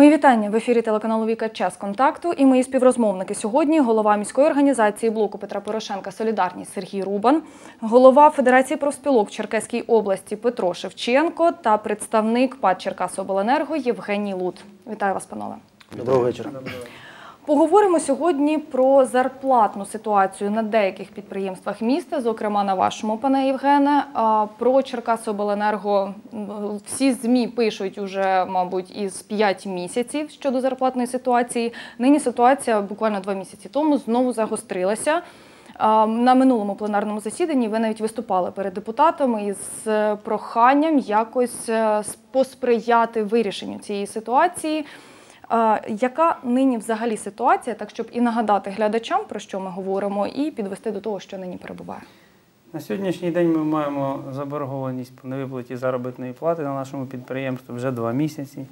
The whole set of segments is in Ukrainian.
Мої вітання в ефірі телеканалу Віка Час контакту і мої співрозмовники сьогодні. Голова міської організації блоку Петра Порошенка Солідарність Сергій Рубан, голова Федерації профспілок Черкеській Черкаській області Петро Шевченко та представник ПАД Черкасобленерго Євгеній Лут. Вітаю вас, панове. Доброго вечора. Поговоримо сьогодні про зарплатну ситуацію на деяких підприємствах міста, зокрема на вашому, пане Євгене. Про Черкасобленерго всі ЗМІ пишуть уже, мабуть, із 5 місяців щодо зарплатної ситуації. Нині ситуація буквально два місяці тому знову загострилася. На минулому пленарному засіданні ви навіть виступали перед депутатами із е, проханням якось е, посприяти вирішенню цієї ситуації. Яка нині взагалі ситуація, так щоб і нагадати глядачам, про що ми говоримо, і підвести до того, що нині перебуває? На сьогоднішній день ми маємо заборгованість по невиплаті заробітної плати на нашому підприємстві вже два місяці.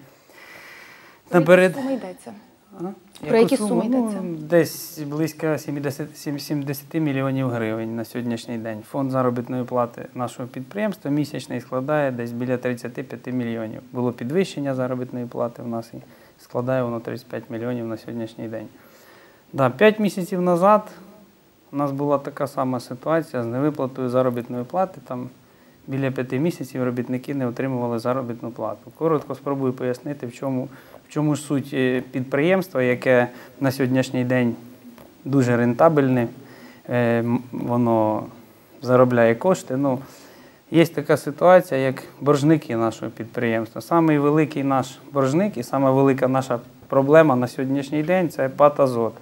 Про Наперед... які суми йдеться? А? Про які суми йдеться? Ну, десь близько 70, 70 мільйонів гривень на сьогоднішній день. Фонд заробітної плати нашого підприємства місячний складає десь біля 35 мільйонів. Було підвищення заробітної плати в нас і складає воно 35 мільйонів на сьогоднішній день. Да, 5 місяців назад у нас була така сама ситуація з невиплатою заробітної плати. Там біля 5 місяців робітники не отримували заробітну плату. Коротко спробую пояснити, в чому, в чому ж суть е, підприємства, яке на сьогоднішній день дуже рентабельне, е, воно заробляє кошти. Ну, Є така ситуація, як боржники нашого підприємства. Самий великий наш боржник і сама велика наша проблема на сьогоднішній день це ПАТ «Азот»,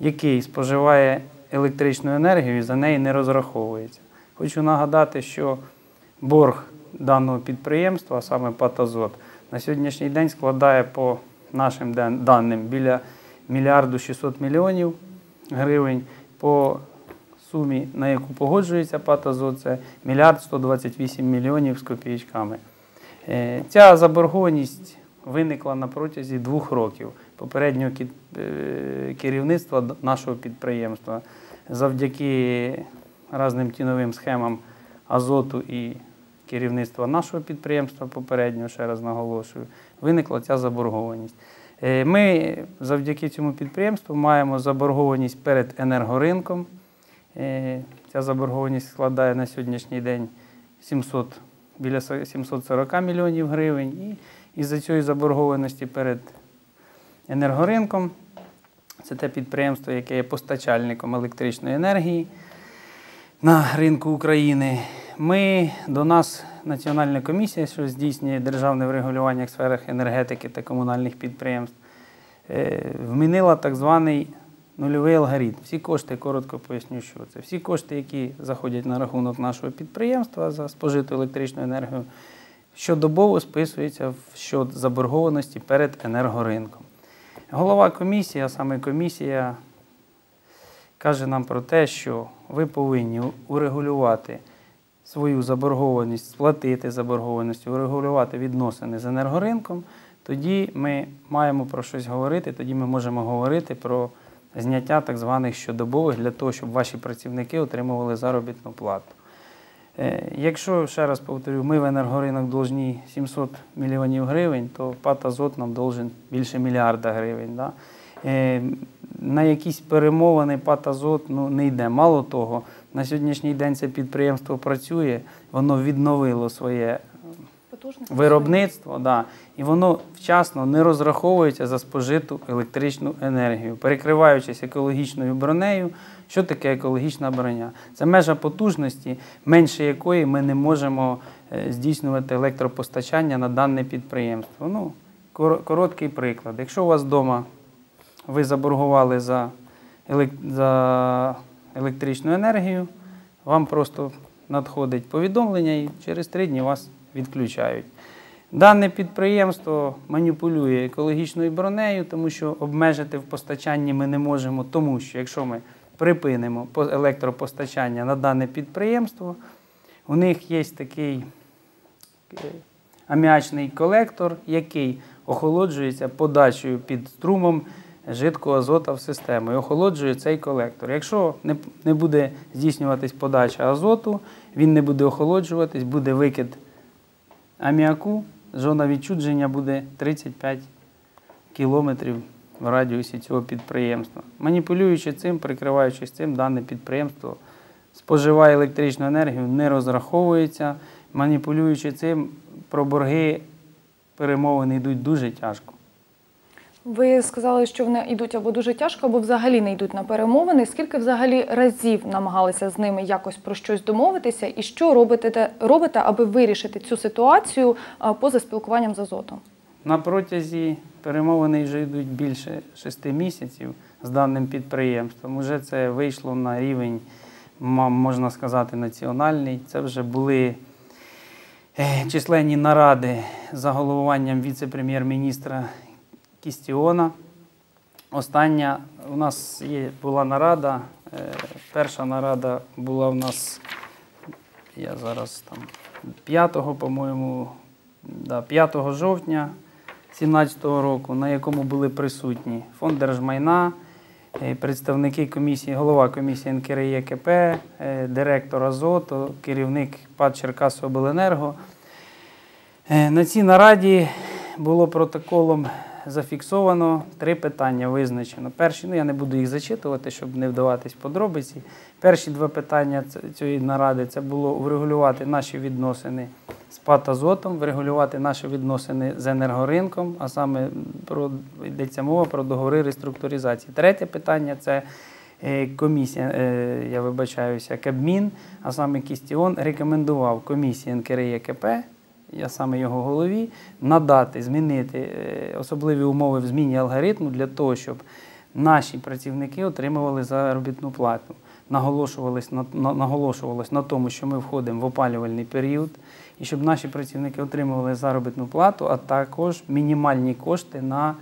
який споживає електричну енергію і за неї не розраховується. Хочу нагадати, що борг даного підприємства, а саме ПАТ «Азот», на сьогоднішній день складає по нашим даним біля мільярду 600 мільйонів гривень. По сумі, на яку погоджується ПАТ «Азот», це мільярд 128 мільйонів з копійками. Е, Ця заборгованість виникла на протязі двох років попереднього е, керівництва нашого підприємства. Завдяки разним тіновим схемам азоту і керівництва нашого підприємства попереднього, ще раз наголошую, виникла ця заборгованість. Е, Ми завдяки цьому підприємству маємо заборгованість перед енергоринком. Е, Ця заборгованість складає на сьогоднішній день 700, біля 740 мільйонів гривень. І із-за цієї заборгованості перед енергоринком, це те підприємство, яке є постачальником електричної енергії на ринку України. Ми до нас Національна комісія, що здійснює державне врегулювання в сферах енергетики та комунальних підприємств, е, вмінила так званий нульовий алгоритм. Всі кошти, коротко поясню, що це. Всі кошти, які заходять на рахунок нашого підприємства за спожиту електричну енергію, щодобово списуються в щодо заборгованості перед енергоринком. Голова комісії, а саме комісія, каже нам про те, що ви повинні урегулювати свою заборгованість, сплатити заборгованість, урегулювати відносини з енергоринком, тоді ми маємо про щось говорити, тоді ми можемо говорити про зняття так званих щодобових для того, щоб ваші працівники отримували заробітну плату. Е, Якщо, ще раз повторю, ми в енергоринок должні 700 мільйонів гривень, то ПАТ «Азот» нам должен більше мільярда гривень. Да? Е, На якісь перемовини ПАТ «Азот» ну, не йде. Мало того, на сьогоднішній день це підприємство працює, воно відновило своє Потужності? виробництво, да, і воно вчасно не розраховується за спожиту електричну енергію, перекриваючись екологічною бронею. Що таке екологічна броня? Це межа потужності, менше якої ми не можемо е, здійснювати електропостачання на дане підприємство. Ну, короткий приклад. Якщо у вас вдома ви заборгували за, за електричну енергію, вам просто надходить повідомлення і через три дні вас відключають. Дане підприємство маніпулює екологічною бронею, тому що обмежити в постачанні ми не можемо, тому що якщо ми припинимо електропостачання на дане підприємство, у них є такий е, аміачний колектор, який охолоджується подачею під струмом жидкого азота в систему і охолоджує цей колектор. Якщо не, не буде здійснюватись подача азоту, він не буде охолоджуватись, буде викид аміаку, зона відчудження буде 35 кілометрів в радіусі цього підприємства. Маніпулюючи цим, прикриваючись цим, дане підприємство споживає електричну енергію, не розраховується. Маніпулюючи цим, про борги перемовини йдуть дуже тяжко. Ви сказали, що вони йдуть або дуже тяжко, або взагалі не йдуть на перемовини. Скільки взагалі разів намагалися з ними якось про щось домовитися, і що робите, робите аби вирішити цю ситуацію поза спілкуванням з Азотом? На протязі перемовини вже йдуть більше шести місяців з даним підприємством. Уже це вийшло на рівень, можна сказати, національний. Це вже були е, численні наради за головуванням віце-прем'єр-міністра Кістіона. Остання у нас є, була нарада. е, Перша нарада була у нас, я зараз там 5, по-моєму, да, 5 жовтня 2017 року, на якому були присутні фонд держмайна, е, представники комісії, голова комісії НКРЄКП, е, директор Азоту, керівник ПАД Черкасобленерго. На цій нараді було протоколом зафіксовано три питання визначено. Перші, ну я не буду їх зачитувати, щоб не вдаватись подробиці. Перші два питання цієї наради це було врегулювати наші відносини з ПАТ Азотом, врегулювати наші відносини з енергоринком, а саме про йдеться мова про договори реструктуризації. Третє питання це е, комісія, е, я вибачаюся, Кабмін, а саме Кістіон рекомендував комісії НКРЄКП, я саме його голові, надати, змінити е, особливі умови в зміні алгоритму для того, щоб наші працівники отримували заробітну плату. Наголошувалось на, на, наголошувалось на тому, що ми входимо в опалювальний період, і щоб наші працівники отримували заробітну плату, а також мінімальні кошти на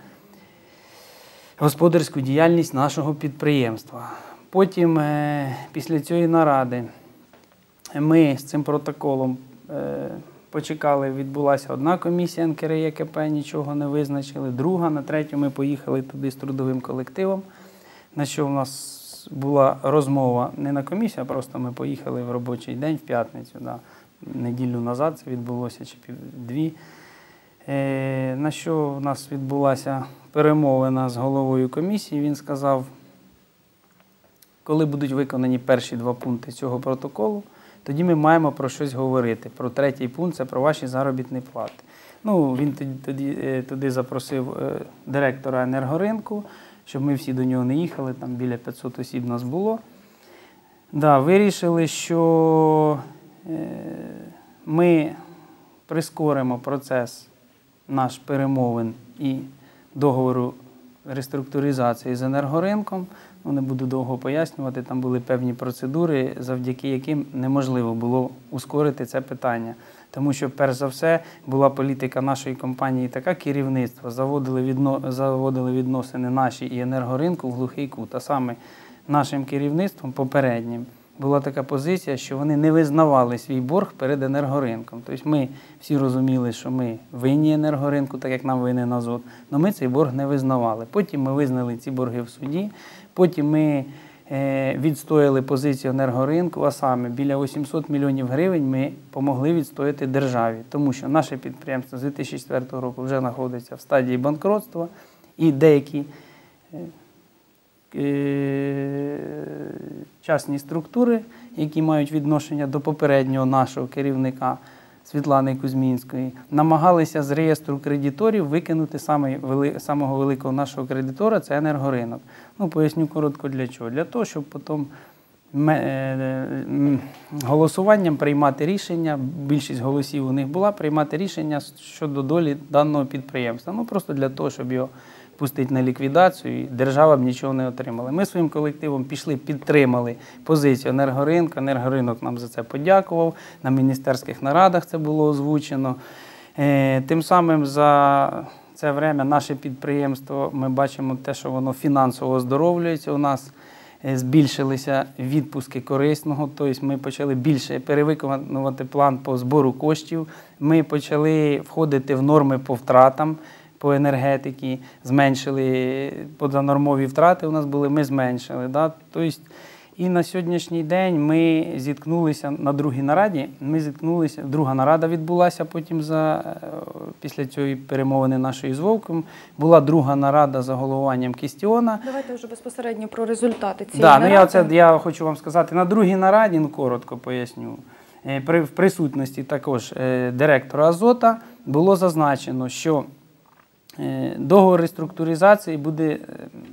господарську діяльність нашого підприємства. Потім, е, після цієї наради, ми з цим протоколом е, почекали, відбулася одна комісія НКРЄКП, нічого не визначили, друга, на третю ми поїхали туди з трудовим колективом, на що в нас була розмова не на комісію, а просто ми поїхали в робочий день в п'ятницю. Да. Неділю назад це відбулося чи пів дві. Е, на що в нас відбулася перемовина з головою комісії, він сказав, коли будуть виконані перші два пункти цього протоколу, тоді ми маємо про щось говорити. Про третій пункт це про ваші заробітні плати. Ну, він тоді, тоді е, туди запросив е, директора енергоринку, щоб ми всі до нього не їхали, там біля 500 осіб нас було. Да, вирішили, що е, ми прискоримо процес наш перемовин і договору реструктуризації з енергоринком. Не буду довго пояснювати, там були певні процедури, завдяки яким неможливо було ускорити це питання. Тому що, перш за все, була політика нашої компанії така керівництво, заводили, відно, заводили відносини наші і енергоринку в глухий кут. А саме нашим керівництвом попереднім була така позиція, що вони не визнавали свій борг перед енергоринком. Тобто ми всі розуміли, що ми винні енергоринку, так як нам винен азот, але ми цей борг не визнавали. Потім ми визнали ці борги в суді, потім ми е, відстояли позицію енергоринку, а саме біля 800 мільйонів гривень ми помогли відстояти державі, тому що наше підприємство з 2004 року вже знаходиться в стадії банкротства і деякі. е, е, частні структури, які мають відношення до попереднього нашого керівника Світлани Кузьмінської, намагалися з реєстру кредиторів викинути самого великого нашого кредитора це енергоринок. Ну, поясню коротко для чого. Для того, щоб потім е, голосуванням приймати рішення, більшість голосів у них була, приймати рішення щодо долі даного підприємства. Ну просто для того, щоб його пустити на ліквідацію, і держава б нічого не отримала. Ми своїм колективом пішли, підтримали позицію енергоринку. Енергоринок нам за це подякував. На міністерських нарадах це було озвучено. Е, Тим самим за це время наше підприємство, ми бачимо те, що воно фінансово оздоровлюється у нас. Е, Збільшилися відпуски корисного, тобто ми почали більше перевиконувати план по збору коштів. Ми почали входити в норми по втратам по енергетиці, зменшили позанормові втрати у нас були, ми зменшили. Да? Тобто, І на сьогоднішній день ми зіткнулися на другій нараді. Ми зіткнулися, друга нарада відбулася потім за е, після цієї перемовини нашої з Вовком. Була друга нарада за головуванням Кістіона. Давайте вже безпосередньо про результати цієї Да, ну я, це, я хочу вам сказати, на другій нараді, ну коротко поясню. Е, При в присутності також е, директора Азота було зазначено, що договор реструктуризації буде, е,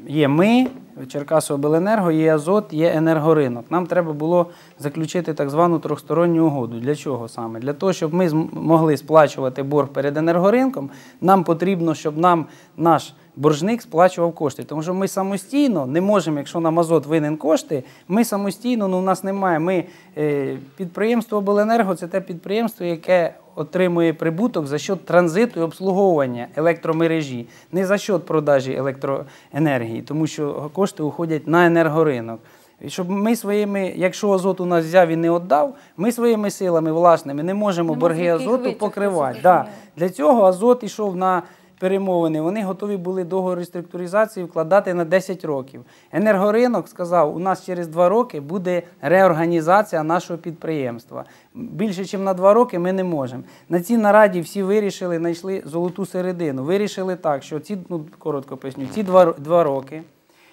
є ми, Черкасобленерго, є Азот, є енергоринок. Нам треба було заключити так звану трьохсторонню угоду. Для чого саме? Для того, щоб ми могли сплачувати борг перед енергоринком, нам потрібно, щоб нам наш боржник сплачував кошти. Тому що ми самостійно не можемо, якщо нам Азот винен кошти, ми самостійно, ну у нас немає. Ми, е, підприємство Обленерго це те підприємство, яке отримує прибуток за счет транзиту і обслуговування електромережі, не за счет продажі електроенергії, тому що кошти уходять на енергоринок. І щоб ми своїми, якщо азот у нас взяв і не віддав, ми своїми силами власними не можемо Нема борги азоту покривати. Да. Для цього азот ішов на перемовини. Вони готові були договор реструктуризації вкладати на 10 років. Енергоринок сказав, у нас через 2 роки буде реорганізація нашого підприємства. Більше, ніж на 2 роки ми не можемо. На цій нараді всі вирішили, знайшли золоту середину. Вирішили так, що ці, ну коротко поясню, ці 2, 2 роки.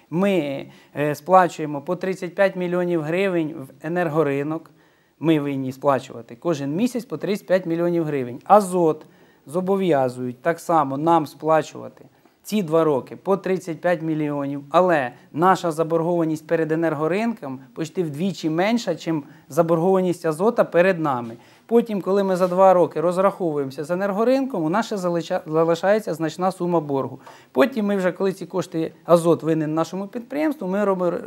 Ми е, сплачуємо по 35 мільйонів гривень в енергоринок. Ми винні сплачувати кожен місяць по 35 мільйонів гривень. Азот зобов'язують так само нам сплачувати ці два роки по 35 мільйонів. Але наша заборгованість перед енергоринком почти вдвічі менша, ніж заборгованість азота перед нами. Потім, коли ми за два роки розраховуємося з енергоринком, у нас залишається значна сума боргу. Потім ми вже, коли ці кошти азот винен нашому підприємству, ми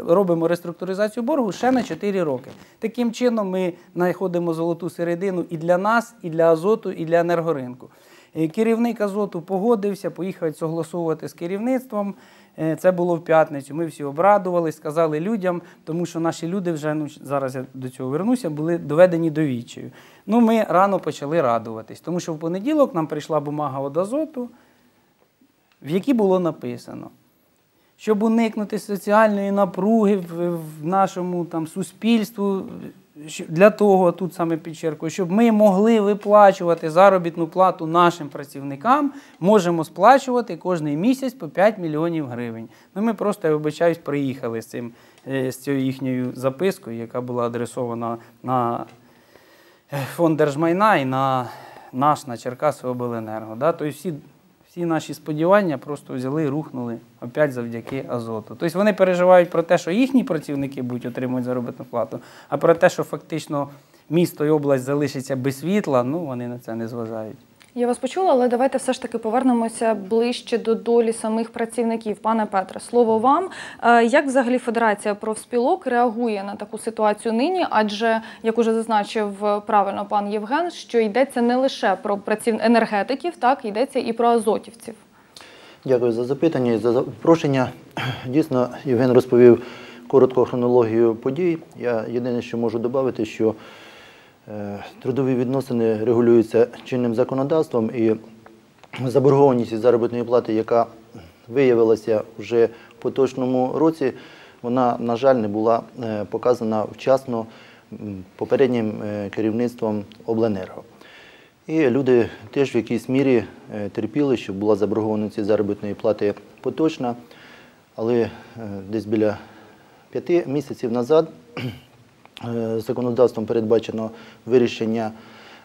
робимо реструктуризацію боргу ще на 4 роки. Таким чином ми знаходимо золоту середину і для нас, і для азоту, і для енергоринку. Е, Керівник азоту погодився, поїхав согласовувати з керівництвом. Е, Це було в п'ятницю. Ми всі обрадувались, сказали людям, тому що наші люди вже ну зараз я до цього вернуся, були доведені до відчаю. Ну, ми рано почали радуватись, тому що в понеділок нам прийшла бумага від азоту, в якій було написано, щоб уникнути соціальної напруги в нашому там суспільству. Для того, тут саме підчеркую, щоб ми могли виплачувати заробітну плату нашим працівникам, можемо сплачувати кожний місяць по 5 мільйонів гривень. Ну, ми просто, я вибачаюсь, приїхали з цим е, з цією їхньою запискою, яка була адресована на е, фонд держмайна і на наш, на Черкасобленерго. Да? Тобто всі, всі наші сподівання просто взяли і рухнули опять завдяки азоту. Тобто вони переживають про те, що їхні працівники будуть отримувати заробітну плату, а про те, що фактично місто і область залишиться без світла, ну вони на це не зважають. Я вас почула, але давайте все ж таки повернемося ближче до долі самих працівників. Пане Петре, слово вам. Е, Як взагалі Федерація профспілок реагує на таку ситуацію нині? Адже, як уже зазначив е, правильно пан Євген, що йдеться не лише про праців енергетиків, так йдеться і про азотівців. Дякую за запитання і за запрошення. Дійсно, Євген розповів коротко хронологію подій. Я єдине, що можу додати, що трудові відносини регулюються чинним законодавством і заборгованість заробітної плати, яка виявилася вже в поточному році, вона, на жаль, не була е, показана вчасно попереднім е, керівництвом Обленерго. І люди теж в якійсь мірі е, терпіли, що була заборгованість заробітної плати поточна, але е, десь біля п'яти місяців назад е, законодавством передбачено вирішення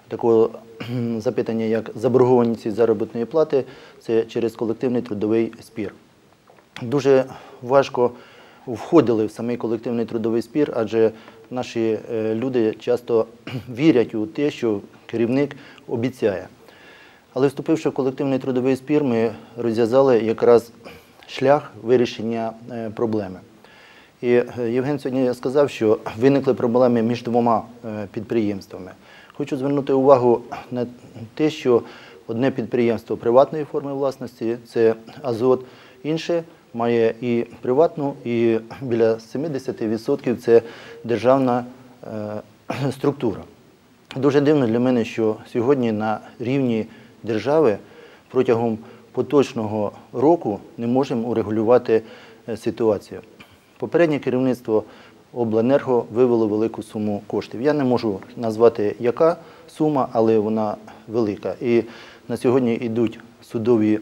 такого запитання, як заборгованість заробітної плати, це через колективний трудовий спір. Дуже важко входили в самий колективний трудовий спір, адже наші е, люди часто вірять у те, що керівник обіцяє. Але вступивши в колективний трудовий спір, ми розв'язали якраз шлях вирішення е, проблеми. І е, Євген сьогодні сказав, що виникли проблеми між двома е, підприємствами. Хочу звернути увагу на те, що одне підприємство приватної форми власності це Азот, інше має і приватну, і біля 70% це державна е, структура. Дуже дивно для мене, що сьогодні на рівні держави протягом поточного року не можемо урегулювати ситуацію. Попереднє керівництво обленерго вивело велику суму коштів. Я не можу назвати, яка сума, але вона велика. І на сьогодні йдуть судові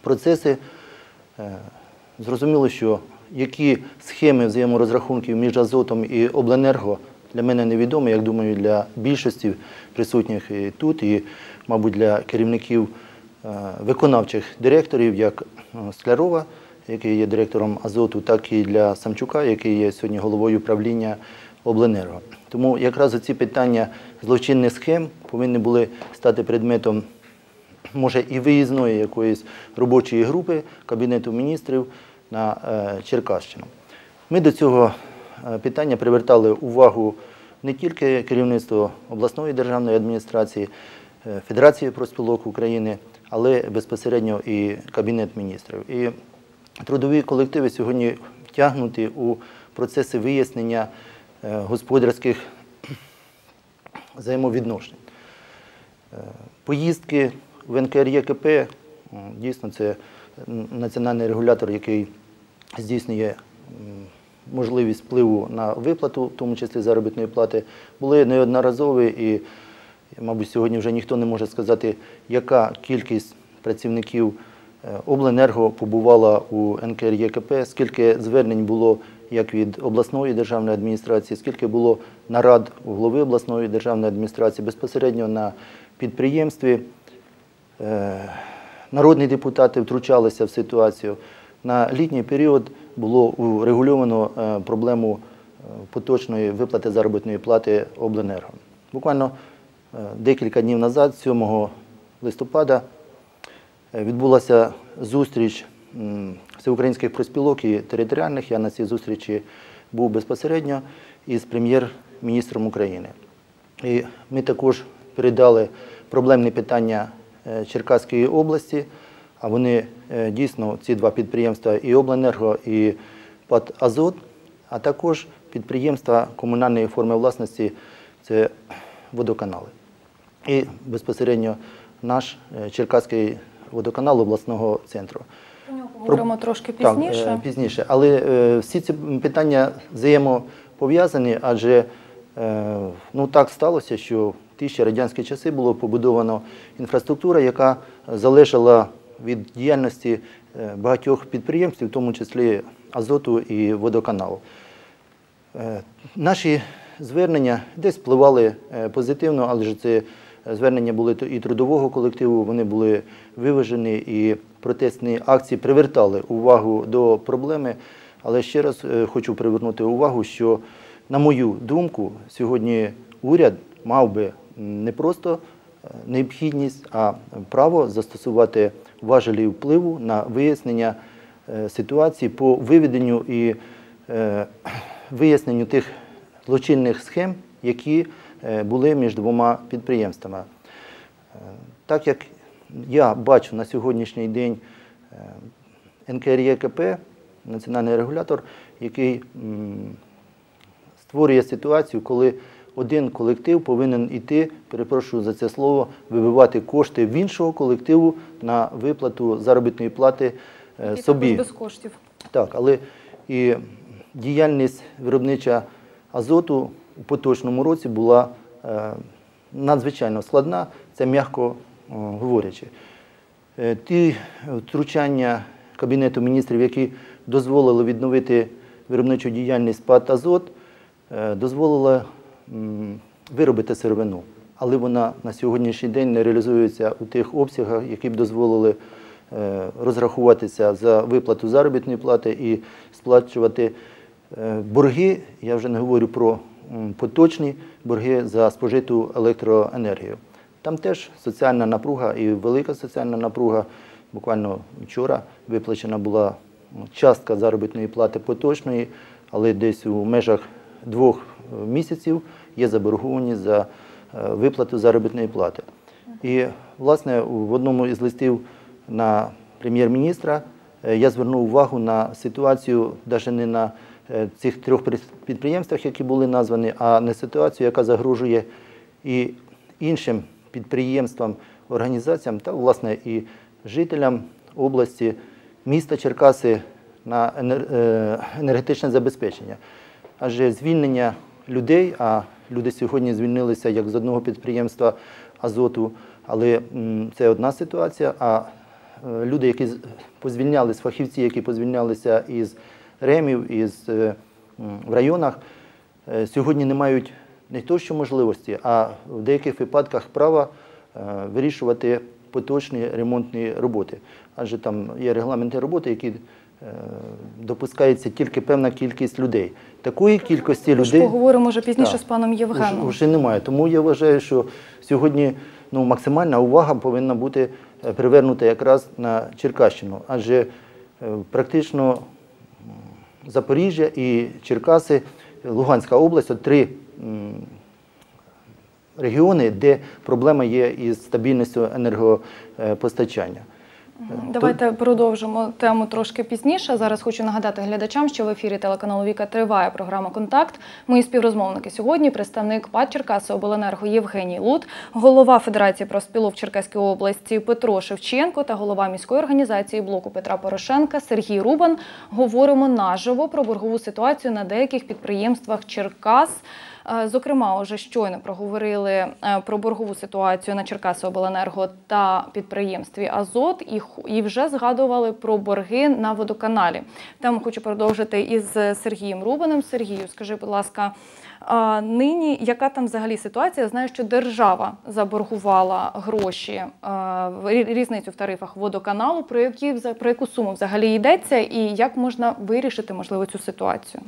процеси. Е, Зрозуміло, що які схеми взаєморозрахунків між Азотом і Обленерго для мене невідомі, як думаю, для більшості присутніх і тут, і, мабуть, для керівників е, виконавчих директорів, як е, Склярова, який є директором Азоту, так і для Самчука, який є сьогодні головою правління Обленерго. Тому якраз ці питання злочинних схем повинні були стати предметом може і виїзної якоїсь робочої групи Кабінету міністрів на е, Черкащину. Ми до цього е, питання привертали увагу не тільки керівництво обласної державної адміністрації, е, Федерації профспілок України, але безпосередньо і Кабінет міністрів. І трудові колективи сьогодні втягнуті у процеси вияснення е, господарських взаємовідношень. Е, Поїздки в НКРЄКП, дійсно, це національний регулятор, який здійснює можливість впливу на виплату, в тому числі заробітної плати, були неодноразові і, мабуть, сьогодні вже ніхто не може сказати, яка кількість працівників обленерго побувала у НКРЄКП, скільки звернень було як від обласної державної адміністрації, скільки було нарад у голови обласної державної адміністрації безпосередньо на підприємстві. Е, Народні депутати втручалися в ситуацію. На літній період було урегульовано е, проблему е, поточної виплати заробітної плати обленерго. Буквально е, декілька днів назад, 7 листопада, е, відбулася зустріч всеукраїнських проспілок і територіальних. Я на цій зустрічі був безпосередньо із прем'єр-міністром України. І ми також передали проблемні питання е, Черкаської області, а вони е, дійсно, ці два підприємства і Обленерго, і ПАТ Азот, а також підприємства комунальної форми власності це водоканали. І безпосередньо наш е, Черкаський водоканал обласного центру. Про нього поговоримо трошки пізніше. е, пізніше. Але е, всі ці питання взаємопов'язані, адже е, ну, так сталося, що в ті ще радянські часи було побудовано інфраструктура, яка залежала від діяльності е, багатьох підприємств, в тому числі Азоту і водоканалу. Е, Наші звернення десь впливали е, позитивно, але ж це звернення були і трудового колективу, вони були виважені, і протестні акції привертали увагу до проблеми. Але ще раз е, хочу привернути увагу, що, на мою думку, сьогодні уряд мав би не просто е, необхідність, а право застосувати важелі впливу на вияснення е, ситуації по виведенню і виясненню тих злочинних схем, які були між двома підприємствами. Е, Так як я бачу на сьогоднішній день е, НКРЄКП, національний регулятор, який створює ситуацію, коли один колектив повинен іти, перепрошую за це слово, вибивати кошти в іншого колективу на виплату заробітної плати е, собі. також без коштів. Так, але і діяльність виробнича азоту у поточному році була е, надзвичайно складна, це м'яко е, говорячи. Е, ті втручання Кабінету міністрів, які дозволили відновити виробничу діяльність ПАТ Азот, е, дозволили виробити сировину. Але вона на сьогоднішній день не реалізується у тих обсягах, які б дозволили розрахуватися за виплату заробітної плати і сплачувати борги. Я вже не говорю про поточні борги за спожиту електроенергію. Там теж соціальна напруга і велика соціальна напруга. Буквально вчора виплачена була частка заробітної плати поточної, але десь у межах двох е, місяців є заборгованість за е, виплату заробітної плати. І, власне, в одному із листів на прем'єр-міністра е, я звернув увагу на ситуацію навіть не на цих трьох підприємствах, які були названі, а на ситуацію, яка загрожує і іншим підприємствам, організаціям та, власне, і жителям області, міста Черкаси на е, енергетичне забезпечення. адже звільнення людей, а люди сьогодні звільнилися як з одного підприємства Азоту, але це одна ситуація. А е, люди, які позвільнялись, фахівці, які позвільнялися із ремів, із е, в районах, е, сьогодні не мають не то що можливості, а в деяких випадках права е, вирішувати поточні ремонтні роботи. Адже там є регламенти роботи, які допускається тільки певна кількість людей. Такої кількості людей поговоримо вже пізніше Так. з паном Євгеном. Вже немає. Тому я вважаю, що сьогодні ну, максимальна увага повинна бути привернута якраз на Черкащину. Адже практично Запоріжжя і Черкаси, Луганська область три регіони, де проблема є із стабільністю енергопостачання. Давайте продовжимо тему трошки пізніше. Зараз хочу нагадати глядачам, що в ефірі телеканалу Віка триває програма Контакт. Мої співрозмовники сьогодні представник ПАД Черкаси Обленерго Євгеній Лут, голова Федерації профспілок Черкаської області Петро Шевченко та голова міської організації блоку Петра Порошенка Сергій Рубан. Говоримо наживо про боргову ситуацію на деяких підприємствах Черкас. Е, Зокрема, уже щойно проговорили е, про боргову ситуацію на Черкасиобленерго та підприємстві Азот і, вже згадували про борги на водоканалі. Тему хочу продовжити із Сергієм Рубаним. Сергію, скажи, будь ласка, нині яка там взагалі ситуація? Я знаю, що держава заборгувала гроші е, в різницю в тарифах водоканалу. Про які про яку суму взагалі йдеться, і як можна вирішити можливо цю ситуацію?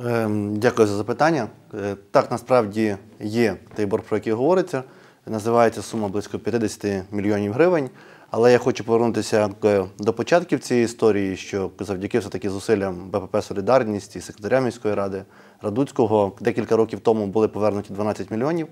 Ем, Дякую за запитання. Е, Так, насправді є той борг, про який говориться. Називається сума близько 50 мільйонів гривень. Але я хочу повернутися до початків цієї історії, що завдяки все-таки зусиллям БПП Солідарність і секретаря міської ради Радуцького декілька років тому були повернуті 12 мільйонів,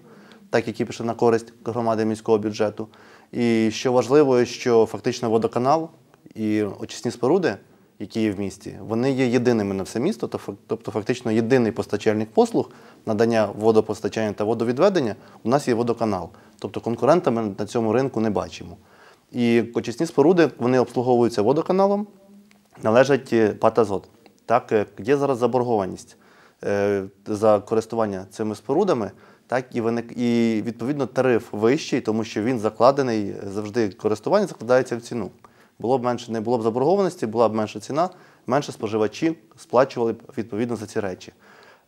так які пішли на користь громади міського бюджету. І що важливо, що фактично водоканал і очисні споруди які є в місті, вони є єдиними на все місто, тобто фактично єдиний постачальник послуг надання водопостачання та водовідведення у нас є водоканал. Тобто конкурента ми на цьому ринку не бачимо. І очисні споруди вони обслуговуються водоканалом, належать е, ПАТ «Азот». Так, е, є зараз заборгованість е, за користування цими спорудами, так і виник і відповідно тариф вищий, тому що він закладений завжди користування закладається в ціну. Було б менше, не було б заборгованості, була б менша ціна, менше споживачі сплачували б відповідно за ці речі.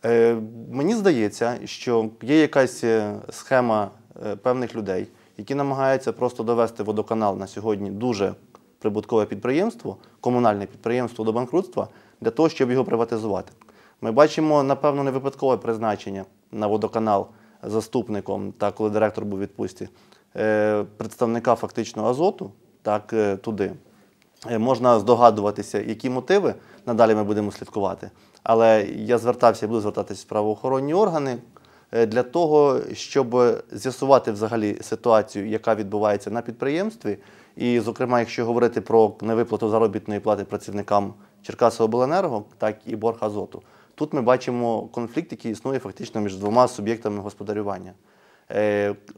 Е, мені здається, що є якась е, схема е, певних людей, які намагаються просто довести водоканал на сьогодні дуже прибуткове підприємство, комунальне підприємство до банкрутства, для того, щоб його приватизувати. Ми бачимо, напевно, не випадкове призначення на водоканал заступником, так, коли директор був у відпустці, е, представника фактично азоту, так, е, туди. Е, Можна здогадуватися, які мотиви надалі ми будемо слідкувати. Але я звертався і буду звертатися в правоохоронні органи е, для того, щоб з'ясувати взагалі ситуацію, яка відбувається на підприємстві. І, зокрема, якщо говорити про невиплату заробітної плати працівникам Черкасообленерго, так і борг азоту. Тут ми бачимо конфлікт, який існує фактично між двома суб'єктами господарювання.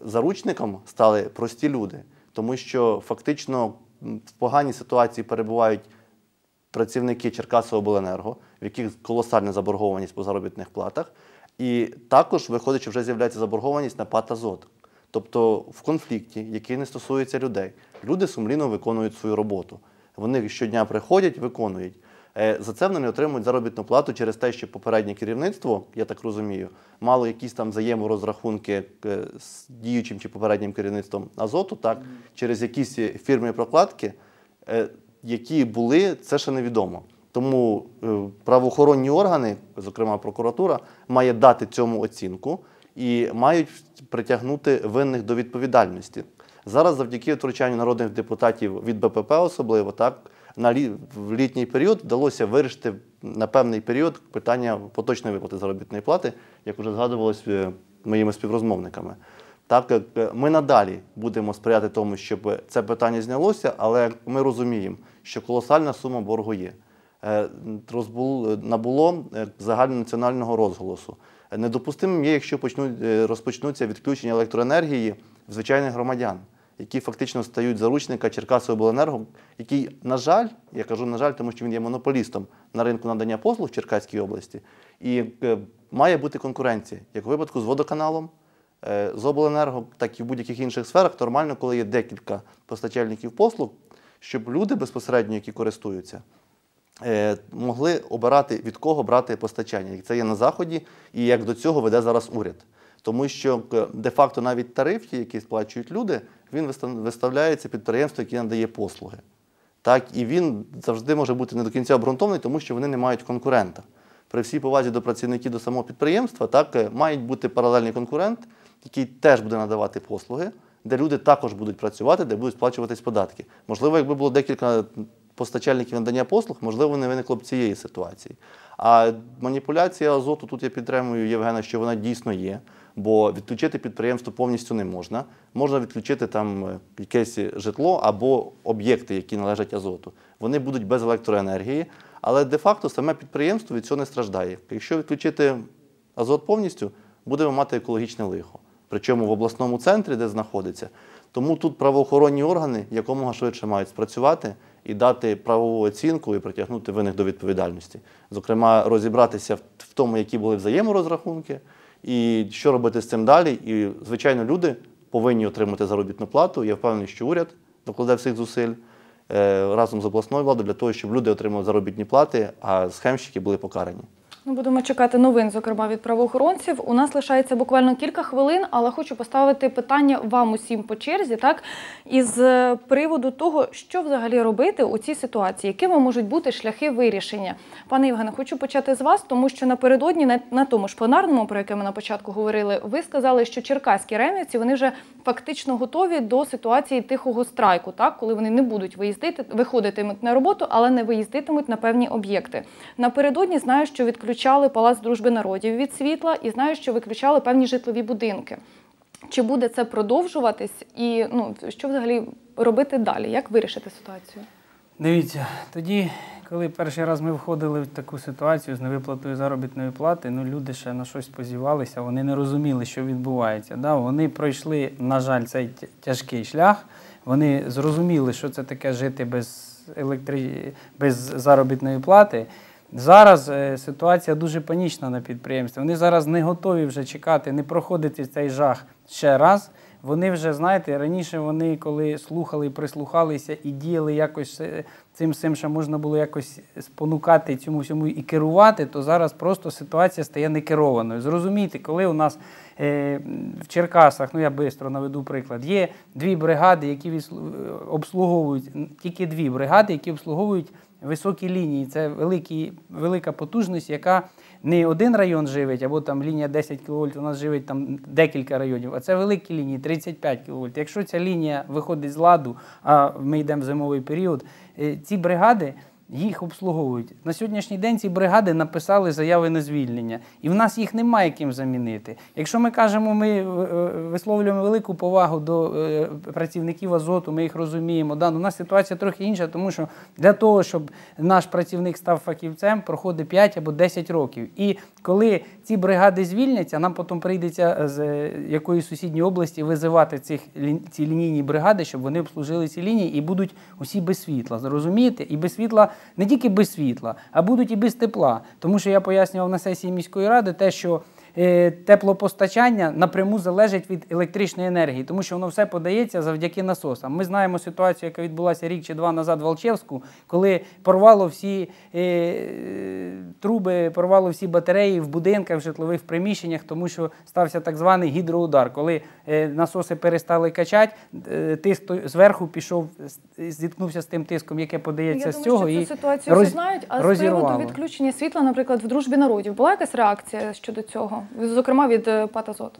Заручником стали прості люди, тому що фактично в поганій ситуації перебувають працівники Черкасообленерго, в яких колосальна заборгованість по заробітних платах. І також, виходить, що вже з'являється заборгованість на ПАТ «Азот». Тобто в конфлікті, який не стосується людей, люди сумлінно виконують свою роботу. Вони щодня приходять, виконують. Е, За це вони не отримують заробітну плату через те, що попереднє керівництво, я так розумію, мало якісь там взаєморозрахунки е, з діючим чи попереднім керівництвом Азоту, так, через якісь фірми прокладки, е, які були, це ще невідомо. Тому правоохоронні органи, зокрема прокуратура, має дати цьому оцінку і мають притягнути винних до відповідальності. Зараз, завдяки втручанню народних депутатів від БПП, особливо так, на в літній період вдалося вирішити на певний період питання поточної виплати заробітної плати, як вже згадувалось е, моїми співрозмовниками. Так як е, ми надалі будемо сприяти тому, щоб це питання знялося, але ми розуміємо, що колосальна сума боргу є. Е, набуло е, загальнонаціонального розголосу. Недопустимим є, якщо почнуть, е, розпочнуться відключення електроенергії в звичайних громадян. Які фактично стають заручника Черкасобленерго, який, на жаль, я кажу, на жаль, тому що він є монополістом на ринку надання послуг в Черкаській області, і е, має бути конкуренція, як у випадку з водоканалом, е, з обленерго, так і в будь-яких інших сферах. Нормально, коли є декілька постачальників послуг, щоб люди безпосередньо, які користуються, е, могли обирати від кого брати постачання. І це є на заході, і як до цього веде зараз уряд. Тому що де-факто навіть тариф, які сплачують люди, він виставляється підприємству, яке надає послуги. Так, і він завжди може бути не до кінця обґрунтований, тому що вони не мають конкурента. При всій повазі до працівників до самого підприємства, так, е, має бути паралельний конкурент, який теж буде надавати послуги, де люди також будуть працювати, де будуть сплачуватись податки. Можливо, якби було декілька постачальників надання послуг, можливо, не виникло б цієї ситуації. А маніпуляція азоту, тут я підтримую Євгена, що вона дійсно є, бо відключити підприємство повністю не можна. Можна відключити там е, якесь житло або об'єкти, які належать азоту. Вони будуть без електроенергії, але де-факто саме підприємство від цього не страждає. Якщо відключити азот повністю, будемо мати екологічне лихо. Причому в обласному центрі, де знаходиться. Тому тут правоохоронні органи якомога швидше мають спрацювати і дати правову оцінку і притягнути винних до відповідальності. Зокрема, розібратися в в тому, які були взаєморозрахунки, і що робити з цим далі. І, звичайно, люди повинні отримати заробітну плату. Я впевнений, що уряд докладе всіх зусиль е, разом з обласною владою для того, щоб люди отримали заробітні плати, а схемщики були покарані. Ну, будемо чекати новин, зокрема від правоохоронців. У нас лишається буквально кілька хвилин, але хочу поставити питання вам усім по черзі, так із е, приводу того, що взагалі робити у цій ситуації, якими можуть бути шляхи вирішення. Пане Євгене, хочу почати з вас, тому що напередодні на, на тому ж пленарному, про яке ми на початку говорили, ви сказали, що черкаські ремівці вони вже фактично готові до ситуації тихого страйку, так коли вони не будуть виїздити, виходитимуть на роботу, але не виїздитимуть на певні об'єкти. Напередодні знаю, що відключали Палац дружби народів від світла, і знаю, що виключали певні житлові будинки. Чи буде це продовжуватись, і ну що взагалі робити далі? Як вирішити ситуацію? Дивіться, тоді, коли перший раз ми входили в таку ситуацію з невиплатою заробітної плати, ну люди ще на щось позівалися, вони не розуміли, що відбувається. Да? Вони пройшли, на жаль, цей тяжкий шлях. Вони зрозуміли, що це таке жити без, електри... без заробітної плати. Зараз е, ситуація дуже панічна на підприємстві. Вони зараз не готові вже чекати, не проходити цей жах ще раз. Вони вже, знаєте, раніше вони, коли слухали, прислухалися і діяли якось е, цим всім, що можна було якось спонукати цьому всьому і керувати, то зараз просто ситуація стає некерованою. Зрозумійте, коли у нас е, в Черкасах, ну я швидко наведу приклад, є дві бригади, які е, обслуговують, тільки дві бригади, які обслуговують високі лінії. Це великі, велика потужність, яка не один район живить, або там лінія 10 кВт, у нас живить там декілька районів, а це великі лінії 35 кВт. Якщо ця лінія виходить з ладу, а ми йдемо в зимовий період, е, ці бригади. Їх обслуговують. На сьогоднішній день ці бригади написали заяви на звільнення, і в нас їх немає ким замінити. Якщо ми кажемо, ми е, е, висловлюємо велику повагу до е, працівників Азоту, ми їх розуміємо. Да? ну, У нас ситуація трохи інша, тому що для того, щоб наш працівник став фахівцем, проходить 5 або 10 років. І коли ці бригади звільняться, нам потім прийдеться з якоїсь сусідньої області визивати цих ці лінійні бригади, щоб вони обслужили ці лінії і будуть усі без світла. Зрозумієте? І без світла не тільки без світла, а будуть і без тепла. Тому що я пояснював на сесії міської ради те, що теплопостачання напряму залежить від електричної енергії, тому що воно все подається завдяки насосам. Ми знаємо ситуацію, яка відбулася рік чи два назад в Алчевську, коли порвало всі е, труби, порвало всі батареї в будинках, в житлових приміщеннях, тому що стався так званий гідроудар, коли е, насоси перестали качати, е, тиск зверху пішов, зіткнувся з тим тиском, яке подається Я з думаю, цього, що цю ситуацію роз- знають. А з приводу відключення світла, наприклад, в дружбі народів була якась реакція щодо цього, зокрема від е, ПАТ «Азот»?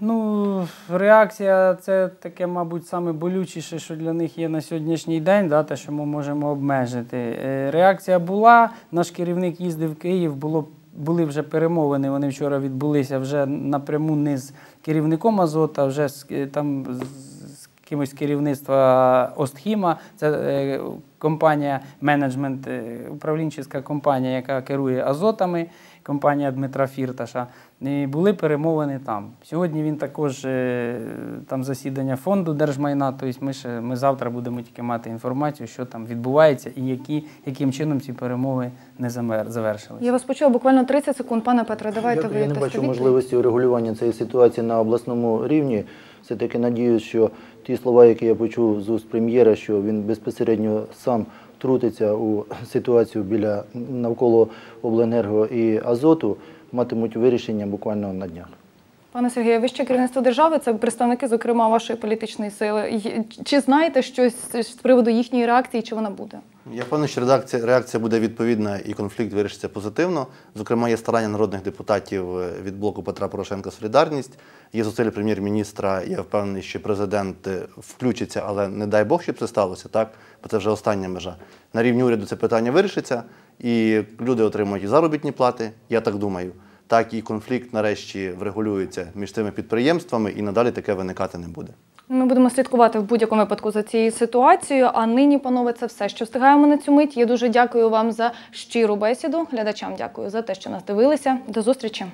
Ну, реакція це таке, мабуть, саме болючіше, що для них є на сьогоднішній день, да, те, що ми можемо обмежити. Е, Реакція була. Наш керівник їздив в Київ, було, були вже перемовини. Вони вчора відбулися вже напряму не з керівником Азота, вже з, е, там з- кимось керівництва Остхіма. Це е, компанія, менеджмент, е, управлінча компанія, яка керує азотами, компанія Дмитра Фірташа. І були перемовини там. Сьогодні він також е, там засідання фонду держмайна. Тобто ми ще ми завтра будемо тільки мати інформацію, що там відбувається і які, яким чином ці перемови не замер- завершилися. Я вас почула буквально 30 секунд. Пане Петре, давайте ви Я не бачу можливості урегулювання цієї ситуації на обласному рівні. Все-таки надіюсь, що ті слова, які я почув з уст прем'єра, що він безпосередньо сам втрутиться у ситуацію біля навколо обленерго і азоту, матимуть вирішення буквально на днях. Пане Сергію, вище керівництво держави це представники, зокрема, вашої політичної сили. Чи знаєте щось з приводу їхньої реакції, чи вона буде? Я впевнений, що редакція, реакція буде відповідна і конфлікт вирішиться позитивно. Зокрема, є старання народних депутатів е, від блоку Петра Порошенка Солідарність. Є зусилля прем'єр-міністра. Я впевнений, що президент е, включиться, але не дай Бог, щоб це сталося, так? Бо це вже остання межа. На рівні уряду це питання вирішиться, і люди отримують і заробітні плати, я так думаю. Так і конфлікт нарешті врегулюється між тими підприємствами, і надалі таке виникати не буде. Ми будемо слідкувати в будь-якому випадку за цією ситуацією. А нині, панове, це все, що встигаємо на цю мить. Я дуже дякую вам за щиру бесіду. Глядачам дякую за те, що нас дивилися. До зустрічі.